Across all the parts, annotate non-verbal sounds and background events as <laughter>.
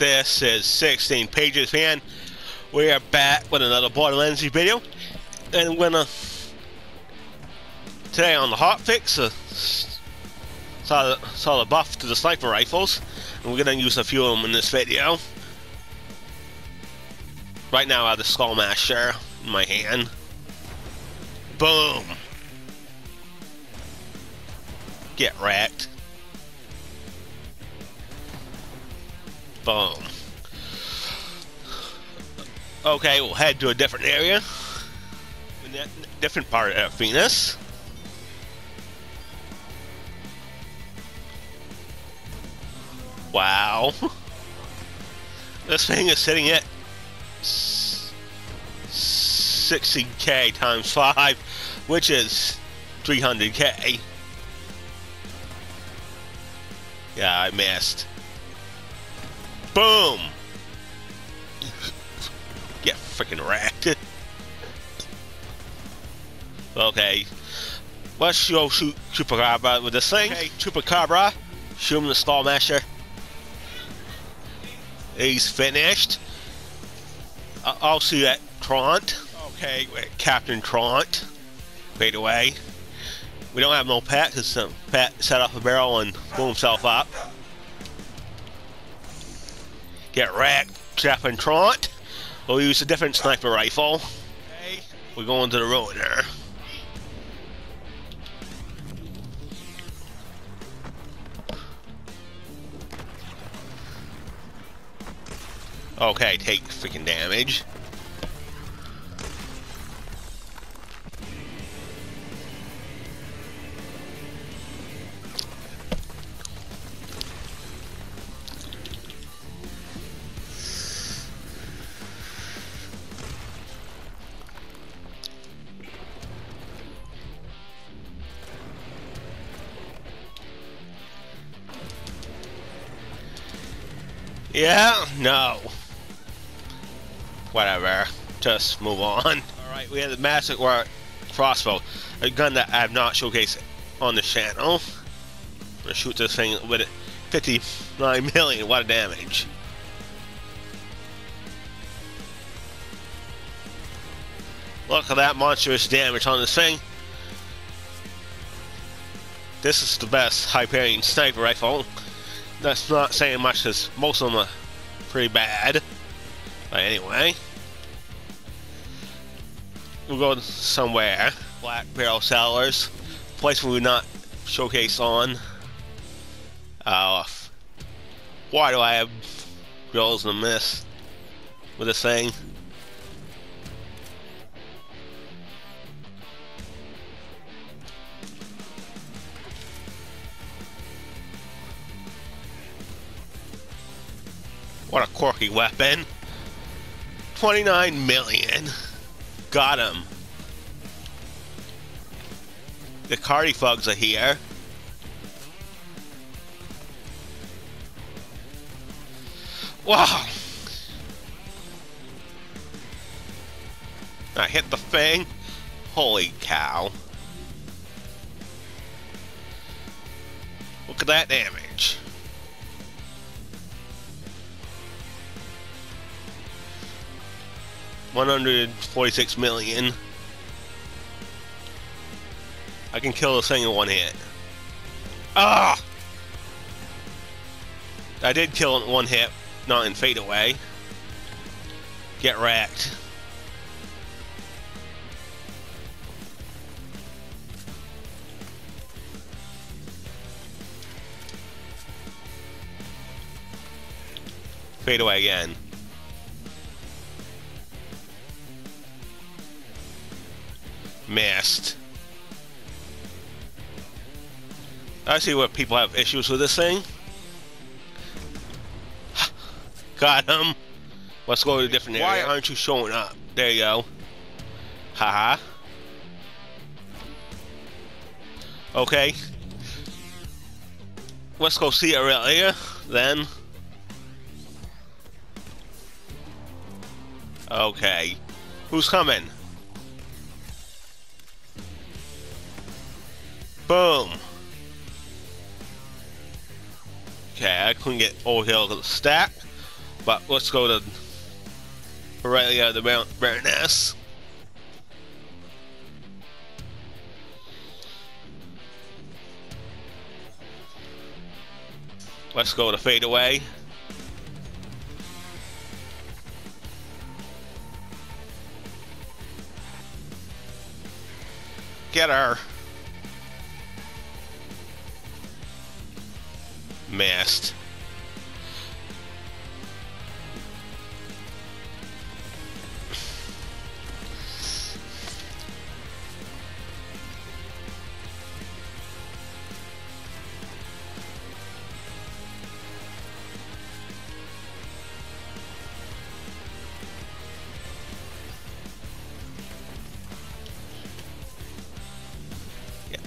This is 16 Pages Fan. We are back with another Borderlands video. And we're gonna... Today on the hotfix, uh, saw, the, saw the buff to the sniper rifles. And we're gonna use a few of them in this video. Right now I have the Skullmasher in my hand. Boom! Get wrecked. Okay, we'll head to a different area. Different part of Venus. Wow. <laughs> This thing is sitting at 60k times 5, which is 300k. Yeah, I missed. Boom! Get freaking wrecked. okay. Let's go shoot Chupacabra with this thing. Okay, Chupacabra. Shoot him the Skullmasher. He's finished. I'll see that Trant. Okay, Captain Trant. Fade away. We don't have no pet because um, Pat set off a barrel and blew himself up. Get wrecked, Captain Trant. We'll use a different sniper rifle. Okay, we're going to the Ruiner. Okay, take freaking damage. Yeah? No. Whatever. Just move on. Alright, we have the Masterwork Crossbow. A gun that I have not showcased on the channel. I'm gonna shoot this thing with 59 million. What a damage. Look at that monstrous damage on this thing. This is the best Hyperion sniper rifle that's not saying much because most of them are pretty bad. But anyway, we're going somewhere. Black Barrel Cellars, place we would not showcase on. Uh, why do I have drills in the mist with this thing? What a quirky weapon. 29 million. Got him. The Cardi Fugs are here. Wow. I hit the thing. Holy cow. Look at that damage. 146 million. I can kill this thing in one hit. Ah! I did kill it in one hit, not in fade away. Get wrecked. Fade away again. Missed. I see what people have issues with this thing. <sighs> Got him. Let's go to a different area. Why aren't you showing up? There you go. Haha. -ha. Okay. Let's go see Aurelia, then. Okay. Who's coming? Boom. Okay, I couldn't get all here to the stack. But let's go to Aurelia the Mount Baroness. Let's go to Fade Away. Get her. Missed.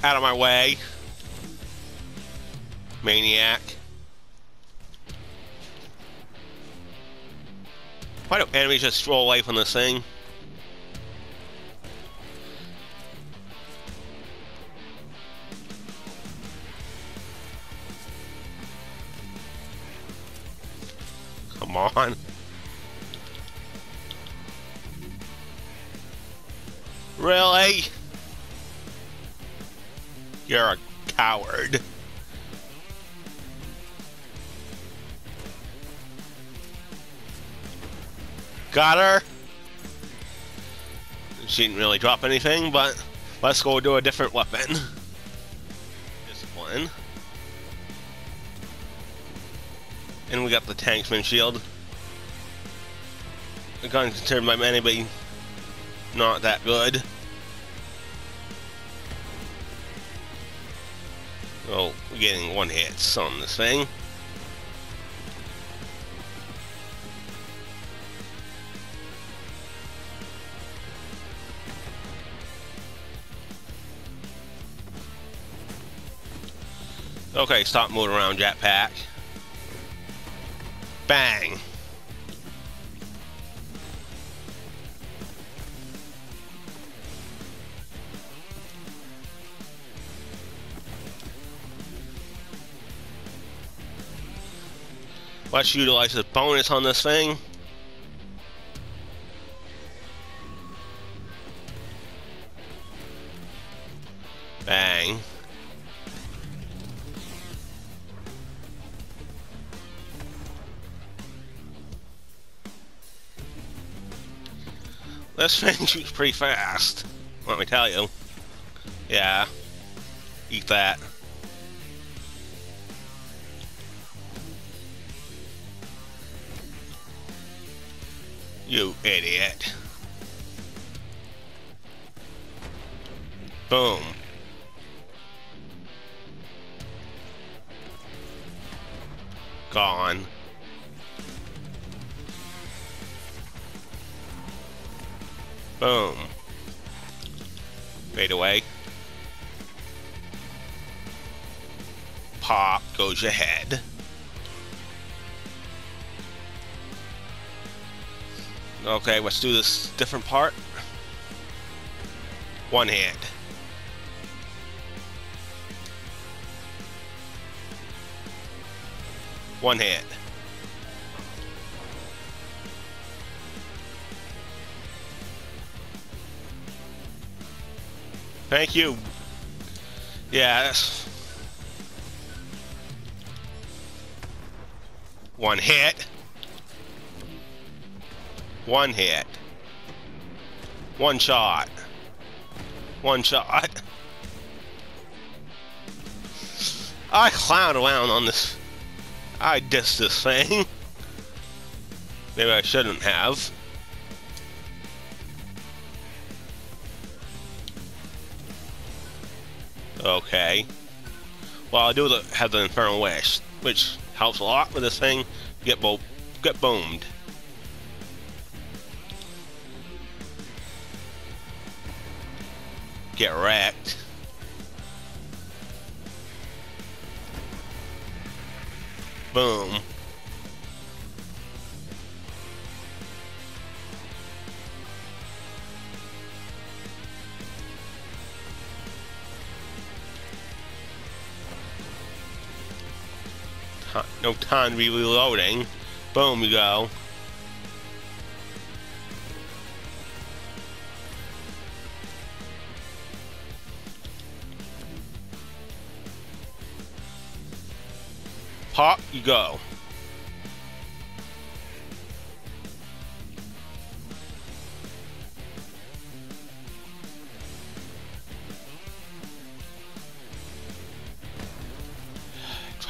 out of my way. Maniac. Why do enemies just stroll away from this thing? Come on. Really? You're a coward. Got her. She didn't really drop anything, but let's go do a different weapon. Discipline. And we got the tanksman shield. The gun considered by many but not that good. Well, we're getting one hits on this thing. Okay, stop moving around, jetpack. Bang. Let's utilize the bonus on this thing. Bang. This thing shoots pretty fast, let me tell you. Yeah, eat that. You idiot. Boom. Gone. Boom. Fade away. Pop goes your head. Okay, let's do this different part. One hand. One hand. Thank you. Yes. One hit. One hit. One shot. One shot. I clown around on this. I diss this thing. Maybe I shouldn't have. Okay. Well, I do have the Infernal Wish, which helps a lot with this thing. Get bo get boomed. Get wrecked. Boom. No time reloading. Boom, you go. Pop, you go.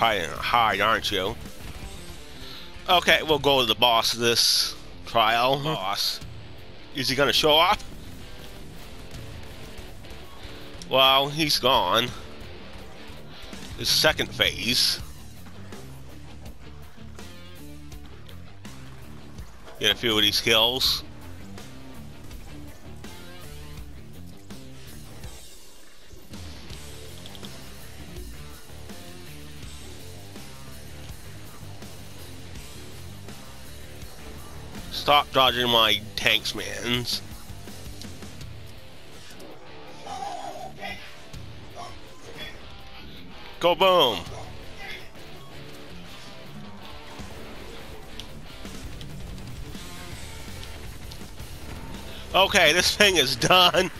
To hide, aren't you? Okay, we'll go to the boss of this trial. Mhm. Boss. Is he gonna show up? Well, he's gone. His second phase. Get a few of these skills. Stop dodging my tanks, mans. Go boom. Okay, this thing is done.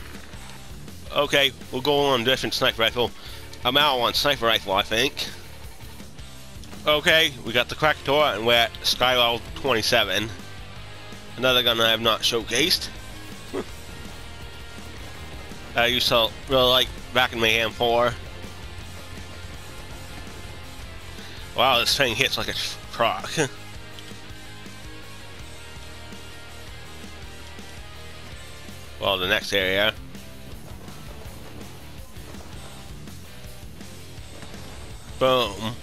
Okay, we'll go on different sniper rifle. I'm out on sniper rifle, I think. Okay, we got the Krakatoa and we're at Skylaw 27. Another gun I have not showcased. <laughs> I used to really like back in Mayhem 4. Wow, this thing hits like a truck. <laughs> well, the next area. Boom.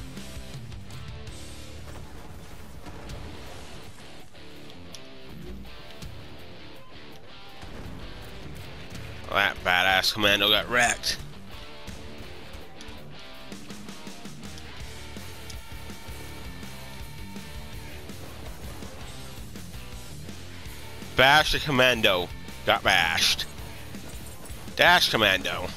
Badass commando got wrecked. Bash the commando. Got bashed. Dash commando.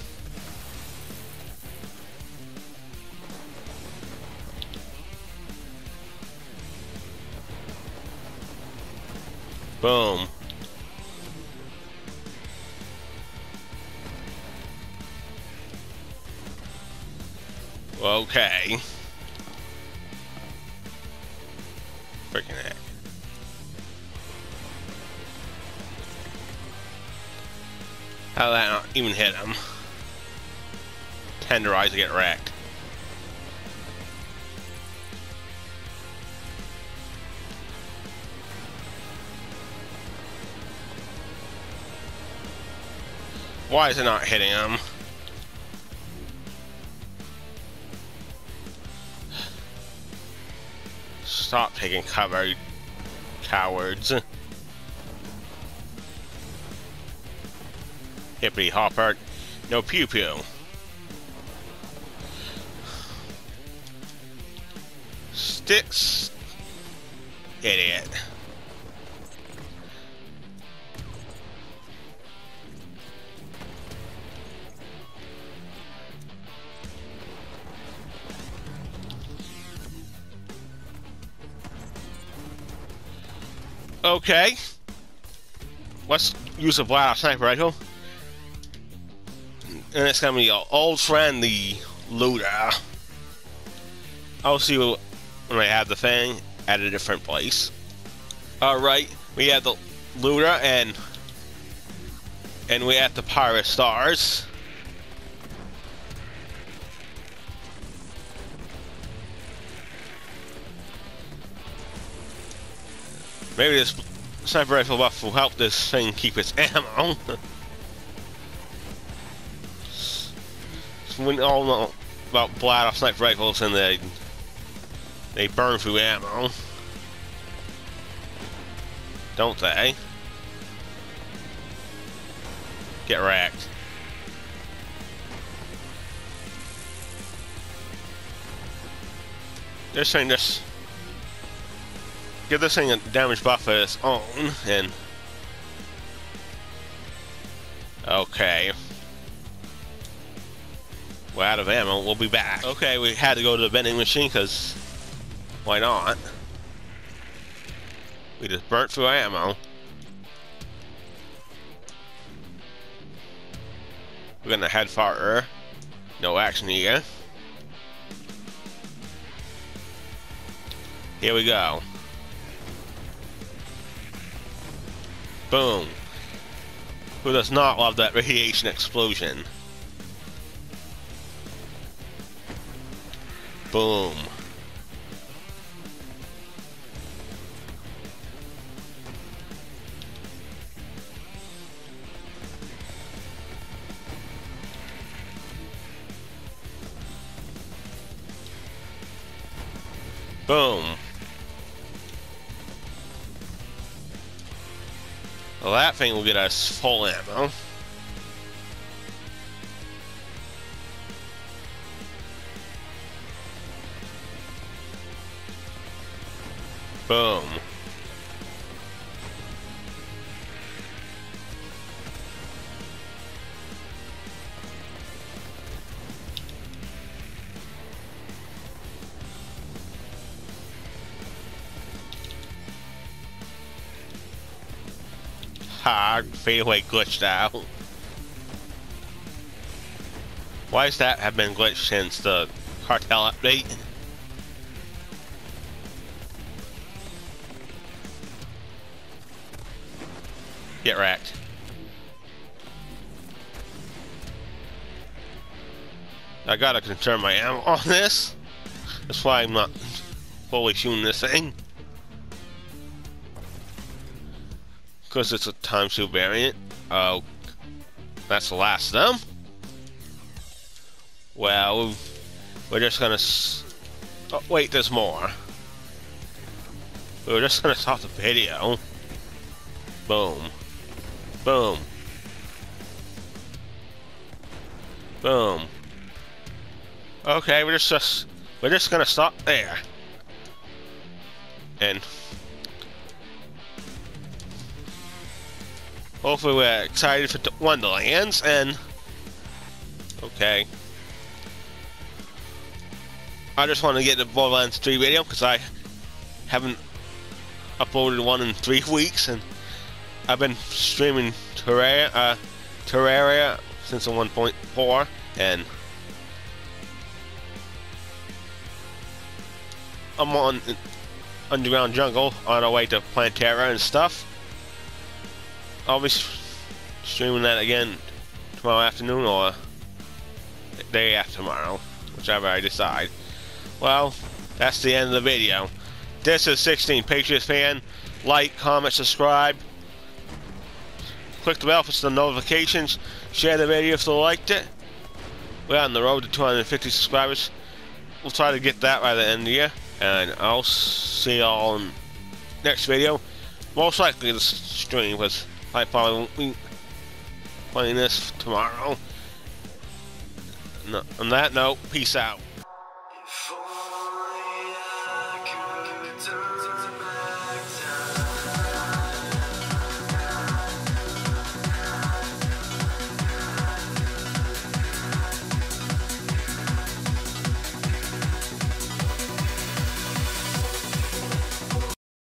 Boom. Okay. Freaking heck. How did that even hit him? Tenderize to get wrecked. Why is it not hitting him? Stop taking cover, cowards. Hippity hopper, no pew pew. Sticks, idiot. Okay. Let's use a Vlad sniper rifle. And it's gonna be our old friend, the Lyuda. I'll see you when I have the thing at a different place. Alright, we have the Lyuda and and we have the pirate stars. Maybe this sniper rifle buff will help this thing keep its ammo. <laughs> we all know about Vladof sniper rifles and they they burn through ammo. Don't they? Get wrecked. This thing just give this thing a damage buff of its own and okay we're out of ammo we'll be back okay we had to go to the vending machine because why not We just burnt through ammo. We're gonna head farther. No action here. Here we go. Boom. Who does not love that radiation explosion? Boom. Boom. Well, that thing will get us full ammo. Boom. Ha, fadeaway glitched out. Why does that have been glitched since the cartel update? Get wrecked. I gotta conserve my ammo on this. That's why I'm not fully shooting this thing. Because it's a time two variant. Oh, that's the last of them. Well, we're just gonna. oh, wait, there's more. We're just gonna stop the video. Boom. Boom. Boom. Okay, we're just, just we're just gonna stop there. And hopefully we're excited for Wonderlands and okay. I just want to get the Borderlands 3 video because I haven't uploaded one in three <laughs> weeks and I've been streaming Terraria, uh, Terraria since the 1.4, and I'm on Underground Jungle on our way to Plantera and stuff. I'll be streaming that again tomorrow afternoon or day after tomorrow, whichever I decide. Well, that's the end of the video. This is 16 Patriots fan. Like, comment, subscribe. Click the bell for some notifications. Share the video if you liked it. We're on the road to 250 subscribers. We'll try to get that by the end of the year. And I'll see y'all in next video. Most likely the stream was I probably won't be playing this tomorrow. on that note, peace out.